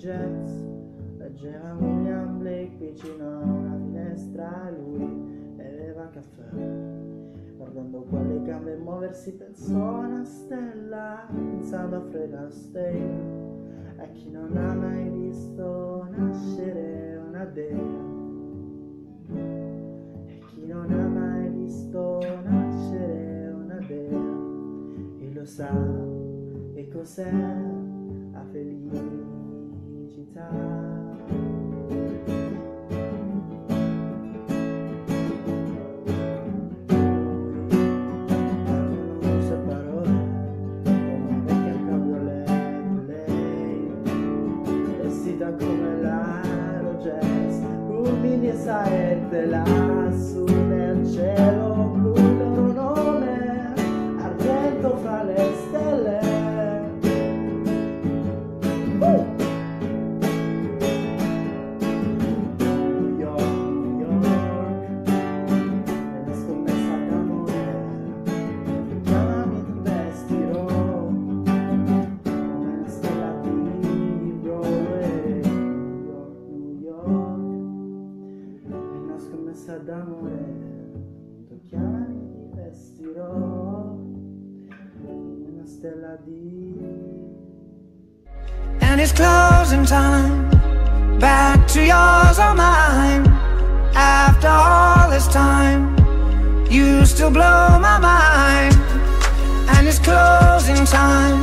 jazz. Leggeva William Blake vicino a una finestra e lui beveva caffè. Guardando quelle gambe muoversi pensò a una stella Pensando a Fred Astaire. A chi non ha mai visto nascere una dea E chi non ha mai visto nascere una dea E lo sa che cos'è felicità. Come l'aro jazz umili e saette lassù vestirò una stella di And it's closing time. Back to yours or mine. After all this time, you still blow my mind. And it's closing time.